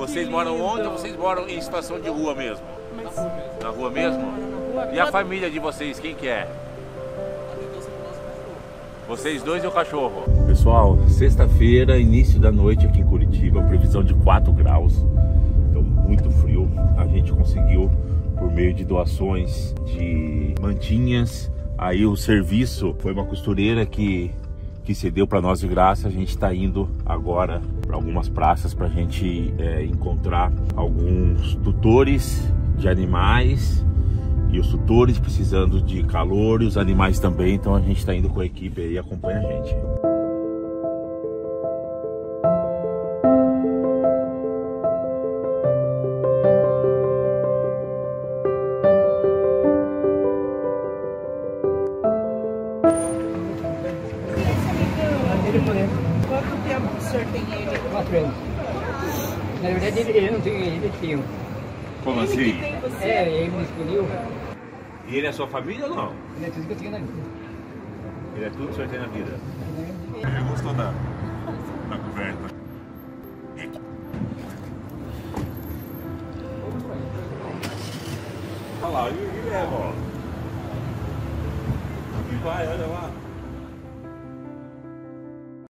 Vocês Que moram lindo. onde ou vocês moram em situação de rua mesmo? Mas- Na rua mesmo? Na rua. E a família de vocês, quem que é? Vocês dois e o cachorro. Pessoal, sexta-feira, início da noite aqui em Curitiba, previsão de 4 graus. Então, muito frio. A gente conseguiu, por meio de doações de mantinhas, aí o serviço foi uma costureira que, que cedeu para nós de graça. A gente está indo agora para algumas praças para a gente é, encontrar alguns tutores de animais e os tutores precisando de calor e os animais também. Então a gente está indo com a equipe aí, acompanha a gente. Quanto tempo que o senhor tem ele? Quatro anos. Na verdade, ele, ele não tem, ele tem um. Como Ele assim? tem você? É, ele me escolheu. E ele é sua família ou não? Ele é tudo que eu tinha na vida. Ele é tudo que o senhor tem na vida. Ele gostou da, da coberta. Olha lá, ele leva, ó. E vai, olha lá.